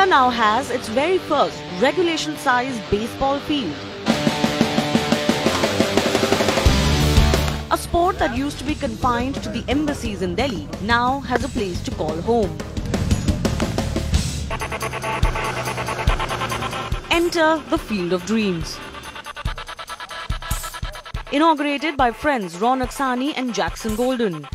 India now has its very first regulation sized baseball field. A sport that used to be confined to the embassies in Delhi now has a place to call home. Enter the Field of Dreams. Inaugurated by friends Ron Sani and Jackson Golden.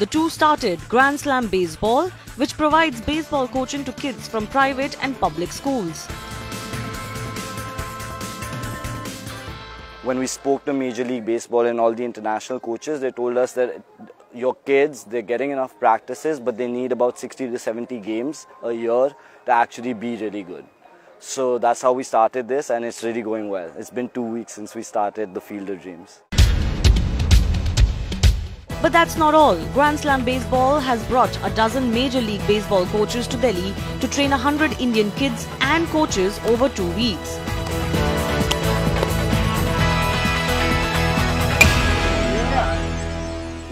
The two started Grand Slam Baseball, which provides baseball coaching to kids from private and public schools. when we spoke to Major League Baseball and all the international coaches, they told us that your kids, they're getting enough practices, but they need about 60 to 70 games a year to actually be really good. So that's how we started this, and it's really going well. It's been two weeks since we started the Field of Dreams. But that's not all. Grand Slam Baseball has brought a dozen Major League Baseball coaches to Delhi to train 100 Indian kids and coaches over two weeks.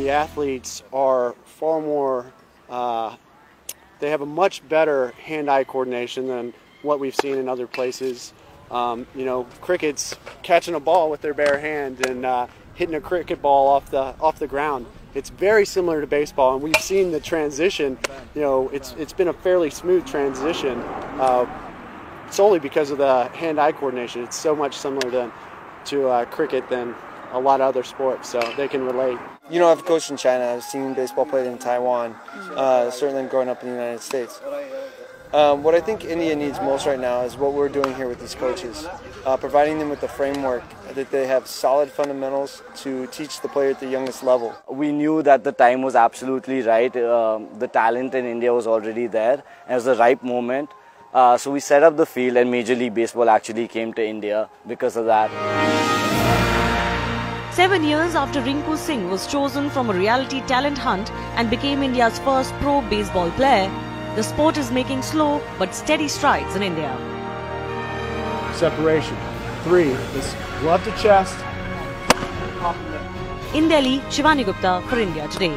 the athletes are far more, uh, they have a much better hand-eye coordination than what we've seen in other places. Um, you know, crickets catching a ball with their bare hand and uh, hitting a cricket ball off the off the ground. It's very similar to baseball, and we've seen the transition. You know, it's it's been a fairly smooth transition, uh, solely because of the hand-eye coordination. It's so much similar to to uh, cricket than a lot of other sports, so they can relate. You know, I've coached in China. I've seen baseball played in Taiwan. Uh, certainly, growing up in the United States. Um, what I think India needs most right now is what we're doing here with these coaches, uh, providing them with the framework that they have solid fundamentals to teach the player at the youngest level. We knew that the time was absolutely right. Um, the talent in India was already there, and it was the right moment. Uh, so we set up the field, and Major League Baseball actually came to India because of that. Seven years after Rinku Singh was chosen from a reality talent hunt and became India's first pro baseball player, the sport is making slow but steady strides in India. Separation. Three is glove to chest. In Delhi, Shivani Gupta for India Today.